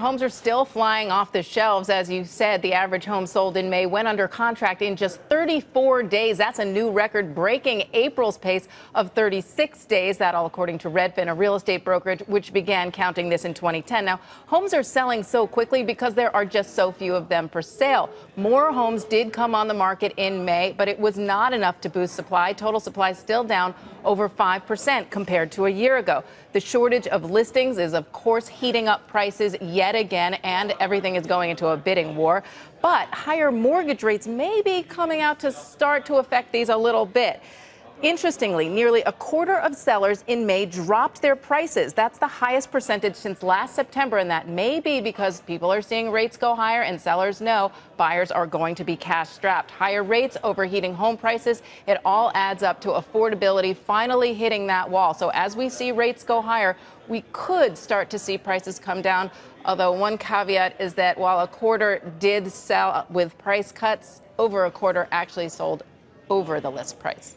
Homes are still flying off the shelves. As you said, the average home sold in May went under contract in just 34 days. That's a new record, breaking April's pace of 36 days. That all according to Redfin, a real estate brokerage which began counting this in 2010. Now, homes are selling so quickly because there are just so few of them for sale. More homes did come on the market in May, but it was not enough to boost supply. Total supply still down over 5% compared to a year ago. The shortage of listings is, of course, heating up prices yet again, and everything is going into a bidding war. But higher mortgage rates may be coming out to start to affect these a little bit. Interestingly, nearly a quarter of sellers in May dropped their prices. That's the highest percentage since last September, and that may be because people are seeing rates go higher and sellers know buyers are going to be cash strapped. Higher rates, overheating home prices, it all adds up to affordability finally hitting that wall. So as we see rates go higher, we could start to see prices come down. Although one caveat is that while a quarter did sell with price cuts, over a quarter actually sold over the list price.